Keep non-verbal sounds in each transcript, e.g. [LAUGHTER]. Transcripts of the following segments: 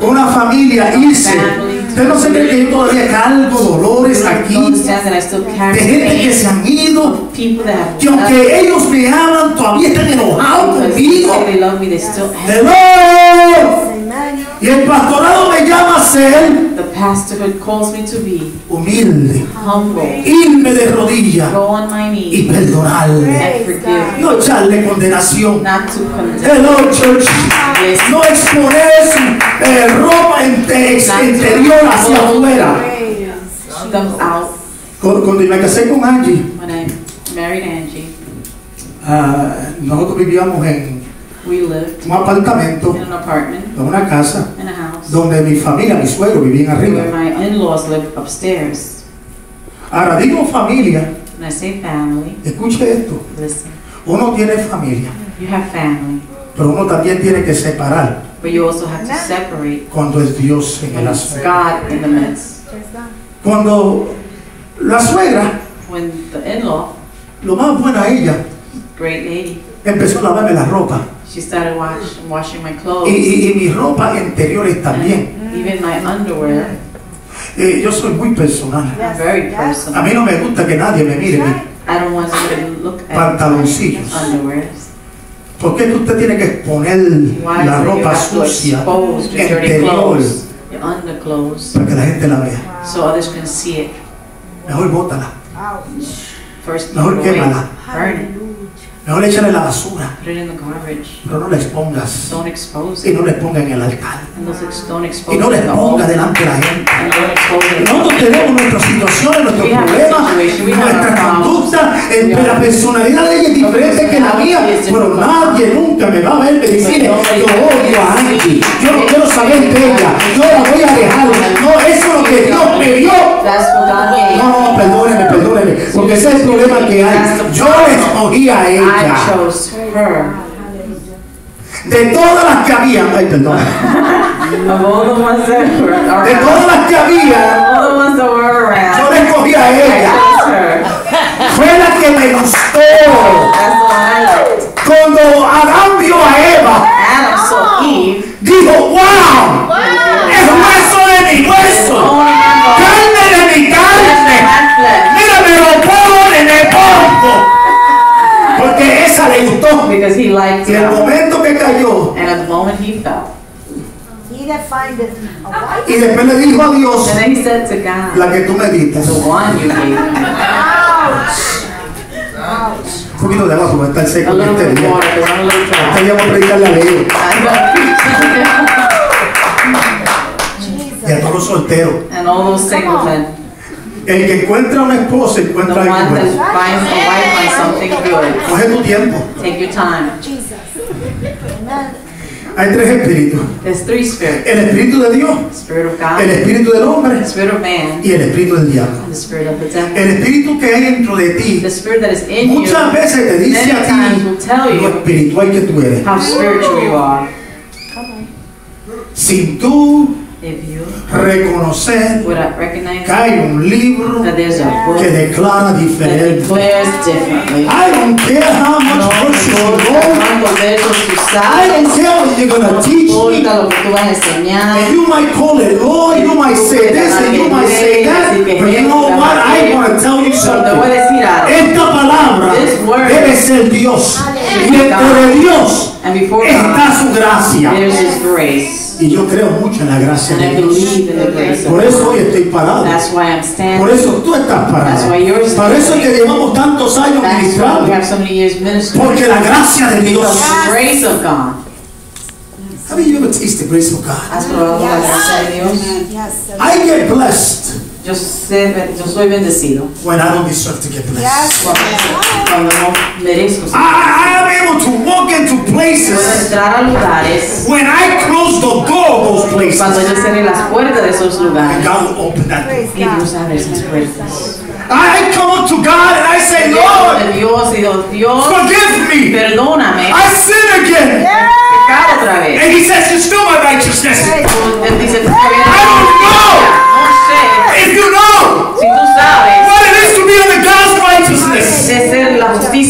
una familia irse. Usted no se cree que yo todavía cargo dolores aquí de gente que se han ido, que aunque ellos me aman, todavía están enojados conmigo. Hello. Y el pastorado me llama a ser The pastorhood calls me to be humilde, humble, irme de rodillas go on my y perdonarle. and forgive, No echarle condenación. not to condemn, Hello, church. No exponer su eh, ropa inte- ex- interior hacia afuera. Cuando me casé con Angie, Angie. ah, nosotros vivíamos en We lived un apartamento, in an apartment, en una casa, in a house, donde mi familia, mi suegro vivían where arriba. my in-laws lived upstairs. Ahora digo familia, When I say family, escuche esto. listen, Uno tiene familia, you have family, pero uno también tiene que separar but you also have to separate cuando es Dios en el it's asunto. God in the midst. Cuando la suegra, When the in-law, lo más buena a ella, great lady, empezó a lavarme la ropa. she started wash, washing my Y, clothes, y, y mis ropas interiores también. and even my underwear. Eh, yo soy muy personal. I'm very A personal. mí no me gusta que nadie me mire I don't want somebody to look at my pantaloncillos. underwears. ¿Por qué que usted tiene que exponer la ropa sucia underclothes, para que la gente la vea? so others can see it? Mejor bótala, First, mejor quémala, mejor échale la basura, put it in the garbage. pero no la expongas. Don't expose y no la exponga en el altar. Y no exponga altar. delante de la gente. Nosotros tenemos nuestras situaciones, nuestros problemas, situation, pero la personalidad de ella es diferente que la mía, pero nadie nunca me va a ver decir yo odio a Angie, yo no quiero saber de ella, yo la voy a dejar, no, eso es lo que Dios me dio. No, no, perdóneme, perdóneme, porque ese es el problema que hay. Yo escogí a ella. De todas las que había, ay, perdón, de todas las que había, yo le escogí a ella. Fue la que me gustó. Cuando Adán vio a Eva, Adam saw Eve. dijo, wow, es hueso de mi hueso, carne de mi carne. Mira, me lo pongo en el porco. Porque esa le gustó. Because he liked Y el momento que cayó, And at the moment he fell. He that findeth a wife. y después le dijo a Dios, la que tú me diste. [LAUGHS] Un poquito de agua porque está el A seco. Este día, este día vamos a predicarle a Leo I'm gonna preach. y a todos los solteros. And all those single men. El que encuentra una esposa encuentra algo bueno. finds a wife finds something good. Coge tu tiempo. Take your time. Hay tres espíritus. There's three spirits. El espíritu de Dios, The spirit of el espíritu del hombre the spirit of man, y el espíritu del diablo. and the spirit of the devil. El espíritu que hay dentro de ti The spirit that is in you muchas veces te dice a ti lo espiritual que tú eres. how spiritual you are. Sin tú reconocer would recognize que hay un libro that there's a book que declara that diferente. declares differently. I don't care how No much verses you importa know. cuántos versos tú I sabes, don't care what you're gonna no teach me. importa lo que tú vas a enseñar. And you might call it law, you might say this, and you might say that. But you know what? I want to tell you Pero te voy a something. decir algo. Esta palabra This word debe ser Dios. Y dentro de Dios And before está su gracia. Y yo creo mucho en la gracia And I de Dios. believe in the grace of Por eso hoy estoy parado. That's why I'm Por standing. eso tú estás That's parado. why you're Por eso es que llevamos tantos años ministrando. many. Porque la gracia de Dios. The grace of God. Have you ever tasted the grace of God? ¿Has probado la gracia de Dios? Yes. I get blessed Yo, sé, yo soy bendecido. when I don't deserve to get blessed. Yes. Cuando, cuando no merezco. I, I am able to walk into Puedo places entrar a lugares when I close the door of those places. cuando yo cerré las puertas de esos And lugares. God will open that door. Y Dios God. abre esas puertas. I come up to God and I say, Lord, de Dios y digo, Dios, forgive me. perdóname. I sin again. Pecado otra. And he says, you still my righteousness. Él dice, "Tú. I don't know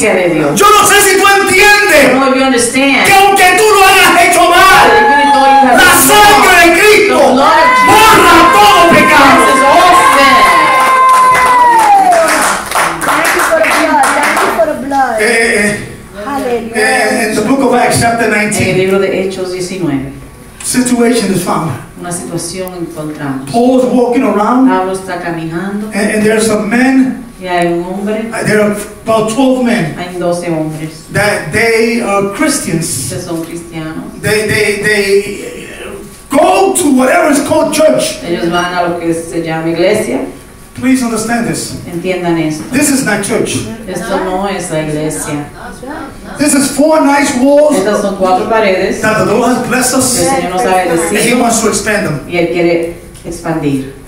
Yo no sé si tú entiendes que aunque tú lo hayas hecho mal, la sangre de Cristo borra todo pecado. The eh, eh, eh. book en el libro de Hechos Situation is found. Una situación encontramos. Paul is walking around. Está caminando. And, there's a man y hay un hombre, uh, there are about 12 men, hay 12 hombres that they are Christians. que son cristianos. They, they, they go to whatever is called church. Ellos van a lo que se llama iglesia. Please understand this. Entiendan esto. This is not church. Esto no es la iglesia. This is four nice walls Estas son cuatro paredes that the Lord has blessed el us, Señor nos ha and He wants to expand them. y Él quiere expandir.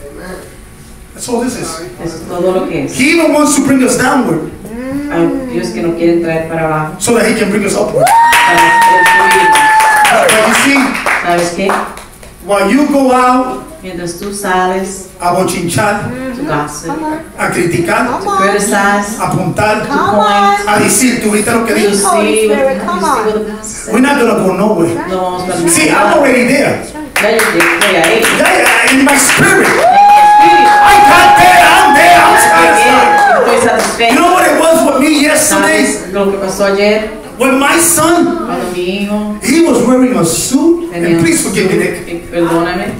That's all this is. Eso es todo lo que es. He even wants to bring us downward Hay Dios que nos quiere traer para abajo. so that He can bring us upward. Para poder But you see. ¿Sabes qué? while you go out Mientras tú sales, a bochinchar, a criticar, to criticize, a apuntar, to a decir, tú viste lo que to dijo. We're not gonna go nowhere. No See, I'm already there. Ya. Yeah, yeah, in my spirit. En mi espíritu. I got there, I'm there, I'm satisfied. Estoy You satisfecho. know what it was with me yesterday? ¿Sabes lo que pasó ayer? When my son, Cuando mi hijo he was wearing a suit, tenía and su please forgive me, Nick. suit, perdóname,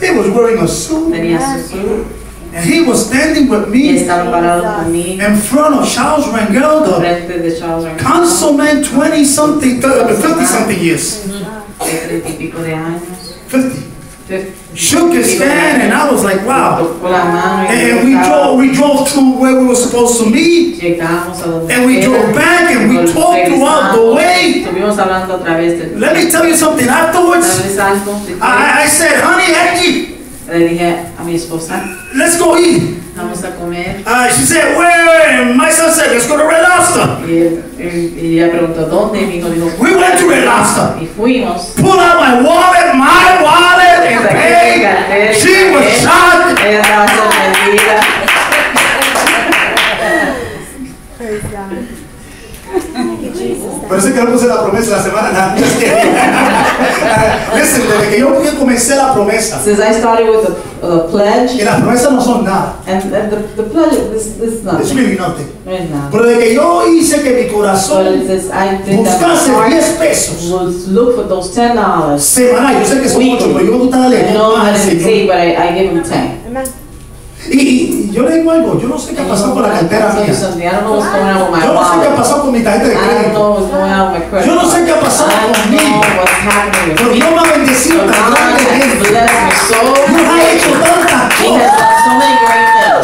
He was wearing a suit, tenía su suit and he was standing with y me estaba parado conmigo in front of Charles Rangel, the frente de Charles Rangel, councilman, 20 something, 50 something years. de treinta y pico de años. 50. Shook his hand, and I was like, wow. Tocó la mano y And we drove, we drove to where we were supposed to meet. llegamos a donde And we drove back and we talked throughout the way. Estuvimos hablando a través de. Let me tell you something. Afterwards, ¿Sabes algo? Después, I, I said, honey, Angie, Le dije a mi esposa, let's go eat. vamos a comer. Uh, she said, where? And my son said, let's go to Red Lobster. Y, él- y- y ella preguntó dónde. Y mi hijo dijo, We went to Red Lobster. y fuimos. Pull out my wallet, my wallet, cartera y She was shocked. Thank you, Jesus. Parece que no puse la promesa la semana nada. [LAUGHS] Listen, desde que yo comencé la promesa, Since I started with the, the pledge, que las promesas no son nada. and, and the, the pledge, is It's nothing. really nothing. No. Pero de que yo hice que mi corazón says, I did that buscase my 10 heart pesos was look for those ten dollars. semanal, yo sé que son muchos, pero yo me gusta darle I al didn't say, but I, I give him ten. Amen. Y, y yo le digo algo, yo no sé qué ha pasado con la cartera mía. Yo no sé qué ha pasado con mi tarjeta de crédito. Yo no sé qué ha pasado conmigo. Pero me. Dios me ha bendecido tan grandemente. Dios ha hecho tantas cosas.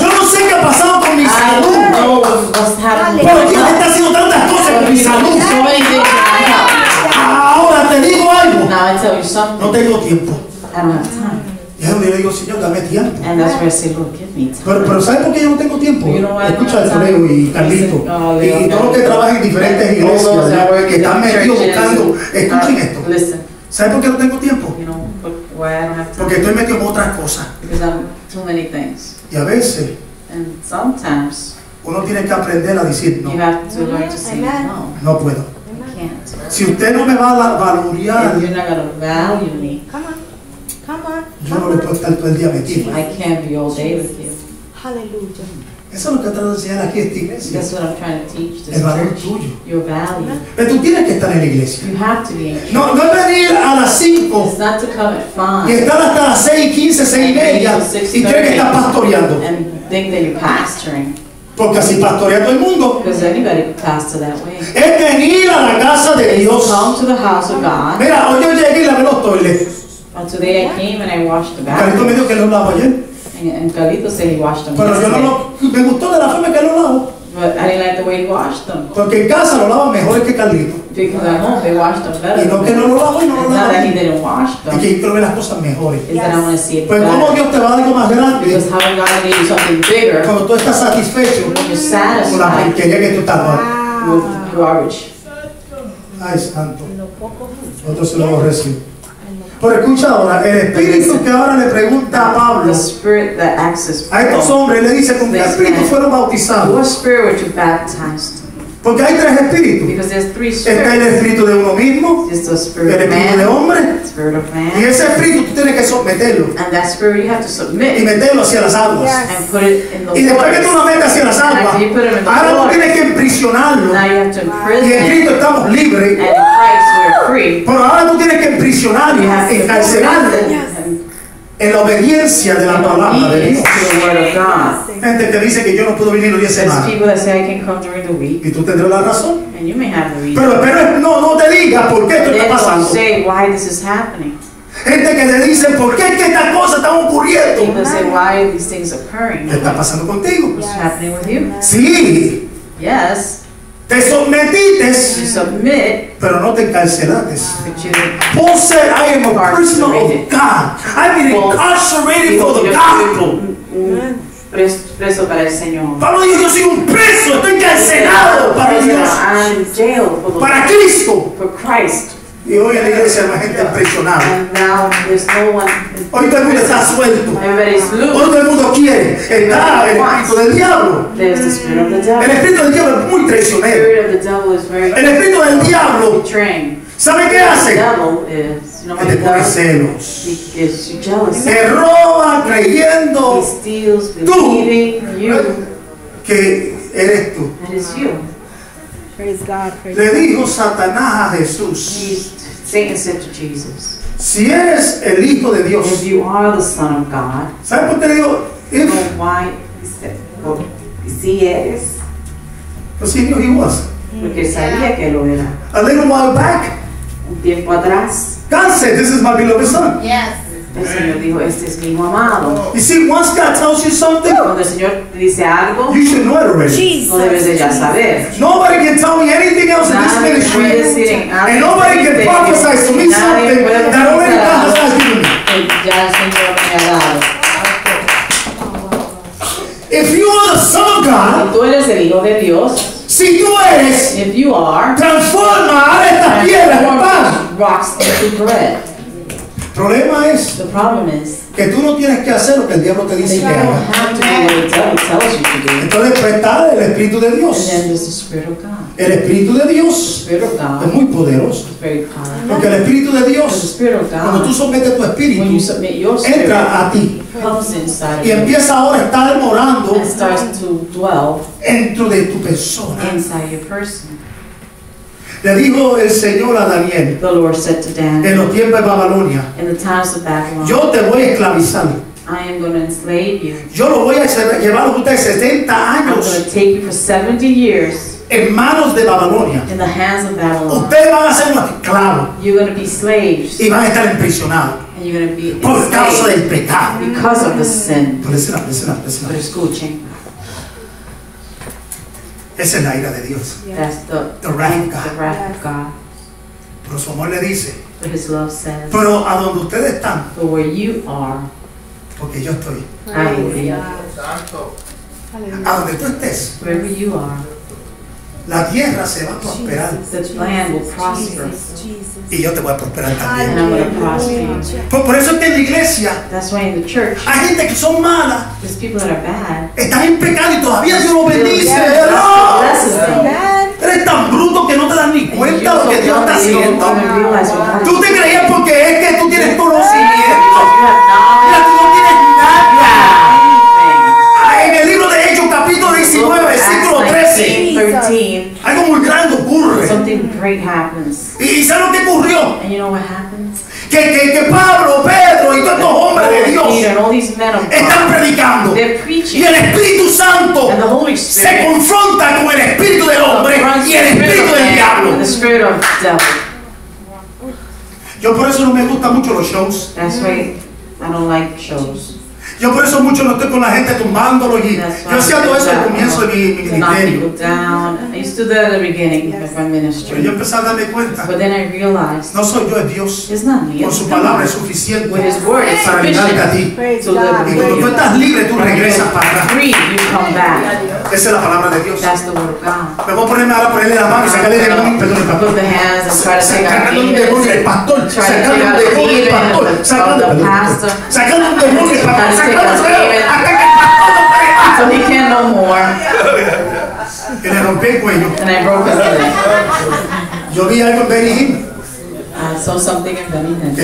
Yo no sé qué ha pasado con mi salud. Pero Dios está haciendo tantas cosas con mi salud. Ahora te digo algo. No tengo tiempo. Señor, dame tiempo. And that's where I say, Lord, give me time. Pero, pero ¿sabes por qué yo no tengo tiempo? You know Escucha y? Carlito. Oh, Y, todos los que Carlito. trabajan en diferentes buscando. and- Escuchen uh, esto. Listen, ¿Sabes por qué no tengo tiempo? you know, why I don't have Porque time? estoy metido en otras cosas. Because I'm too many things. Y a veces And sometimes uno tiene que aprender a decir you no. have to learn to say Amen. no. No puedo. Can't. Si usted no me va a If you're not gonna value me, Come on. Come on. yo no le puedo estar todo el día metido. I can't be all day with you. Hallelujah. Eso es lo que trato de enseñar aquí esta iglesia. That's what I'm trying to teach this El valor church. tuyo. Your value. Pero tú tienes que estar en la iglesia. You have to be in. No, no es venir a las 5 It's not to come at y five estar hasta las 6, 15, 6 y media y creer que estás pastoreando. and think that you're pastoring. Porque así pastorea todo el mundo. Because anybody could pastor that way. Es venir a la casa de Dios. Come to the house of God. Mira, hoy yo llegué y lavé los toiles. And today I came and I washed the Carlito me bathroom. dijo que lo lavo ayer. And, and Carlito said he washed them Pero yo no lo, me gustó de la forma que lo lavo. But I didn't like the way he washed them. Porque en casa lo lava mejor que Carlito. Because at home they washed them better. Y no que no lo lavo y no lo It's not lavo. that he didn't wash Es them. que yo quiero ver las cosas mejores. It's that I want to see it Pues cómo. Dios te va a dar algo más grande Because how God gave you something bigger cuando tú estás satisfecho when you're con la satisfied porquería que tú estás dando. with garbage. Ay, santo. Nosotros se lo lo Pero escucha ahora, el espíritu que ahora le pregunta a Pablo, The spirit that acts as a estos hombres le dice, ¿con qué espíritu fueron bautizados? What spirit were you baptized? Porque hay tres espíritus. Because there's three Está el espíritu de uno mismo, el espíritu de hombre. Y ese espíritu tú tienes que someterlo and that spirit you have to y submit meterlo hacia las aguas. Yes. and put it in the Y después que tú lo metes hacia las aguas, ahora tú tienes que emprisionarlo. Now you have to Y en Cristo estamos libres. and in Christ we're free. Pero ahora tú tienes que emprisionarlo, encarcelarlo en la obediencia de la palabra de Dios. Gente que dice que yo no puedo venir los 10 There's semanas. people that say I can come during the week, Y tú tendrás la razón. and you may have the reason. Pero, pero no, no te digas por qué esto está don't pasando. say why this is happening. Gente que te dice por qué es que estas cosas están ocurriendo. People say why are these things occurring? ¿Qué está pasando contigo? What's happening with you? Sí, Yes, te sometiste, you submit, pero no te encarcelaste. Paul said, I am a prisoner of God. I've been incarcerated for the gospel. Soy un- un pres- preso para el Señor. Pablo dijo, yo soy un preso, estoy encarcelado para Dios, I'm jail for, the, para Cristo. for Christ. Y hoy en la iglesia hay gente impresionada. No. Hoy todo el mundo está suelto. Hoy todo el mundo quiere. Está el espíritu del diablo. El espíritu del diablo es muy traicionero. El espíritu del diablo. ¿sabe qué hace? Que te he pone celos. Te creyendo you, que eres tú. Le dijo Satanás a Jesús, He's, Satan said to Jesus, si eres el Hijo de If Dios, you are the Son of God, ¿sabe por qué le digo? si eres, because he knew he was. porque sabía que lo era. A little while back, Un tiempo atrás, God said, this is my beloved son. el Señor dijo, este es mi hijo amado. You see, once God tells you something, Cuando el Señor te dice algo, you should know it already. Jesus. no debes de ya saber. Nobody can tell me anything else in this ministry, decir en and nobody can prophesy to me something that already God has given me. ya el Señor me ha dado. If you are the Son of God, Si tú eres el hijo de Dios, si tú eres, if you are, transforma ahora estas piedras en bread. El problema es The problem is, que tú no tienes que hacer lo que el diablo te that dice you que don't hagas. Entonces pues, está el Espíritu de Dios. El Espíritu de Dios es muy poderoso. Porque el Espíritu de Dios, cuando tú sometes tu espíritu, entra a ti comes inside of y empieza ahora a estar morando dentro de tu persona. Le dijo el Señor a Daniel The Lord said to en Daniel, los tiempos de Babilonia, in the times of Babylon, yo te voy a esclavizar. I am going to enslave you. Yo lo voy a llevar a usted 70 I'm going años to take you for 70 years en manos de Babilonia. in the hands of Babylon. Ustedes van a ser unos esclavos You're going to be slaves y van a estar impresionados and you're going to be por causa del pecado. because of the sin. Pero listen up, listen up, listen Pero up. escuchen, Esa es la ira de Dios. that's the, The wrath of the God. wrath of God. Pero su amor le dice, But his love says, pero a donde ustedes están, but where you are, porque yo estoy. Hallelujah. a donde tú estés, Wherever you are, la tierra se va a prosperar the land will prosper. Y yo te voy a prosperar And también. I'm going to prosper you. Por, por eso es que en la iglesia That's why in the church, hay gente que son malas, there's people that are bad. están en pecado y todavía Dios los bendice. Yes, ¡No! blesses them. Amen. Eres tan bruto que no te das ni cuenta de lo que Dios está You don't haciendo. even realize what God Tú te creías porque es que tú tienes conocimiento. Mira, tú no tienes nada. Ah, En el libro de Hechos, capítulo 19, versículo 13, 19, 13, algo muy grande ocurre. something great happens. ¿Y y sabes lo que ocurrió? And you know what happens? Que, que, que Pablo, Pedro y todos estos hombres de Peter Dios and all these men of están predicando. they're Y el Espíritu Santo And the Holy se confronta con el espíritu del hombre y el espíritu del diablo. and the spirit of devil. Yo por eso no me gustan mucho los shows. That's why I don't like shows. Yo por eso mucho no estoy con la gente tumbándolo y yo hacía todo eso al I comienzo de mi, ministerio. people down. I used to do that at the beginning of my Pero yo ministry. empecé a darme cuenta, But then I realized no soy yo, es Dios. Con su palabra es suficiente With His word, it's para ayudarte a ti. Y cuando tú estás libre, tú regresas para atrás. Esa es la palabra de Dios. That's the word of God. Me voy a ponerme ahora a ponerle la mano y sacarle demonio, perdón, el pastor. Sacando un demonio el sacando un el sacando un el pastor, Try to take sacando out the demon. hasta que el pastor no puede más. So he can no more. Y le rompí el cuello. and I broke his leg. Yo vi algo en Benny. I saw something in Benny Hinn.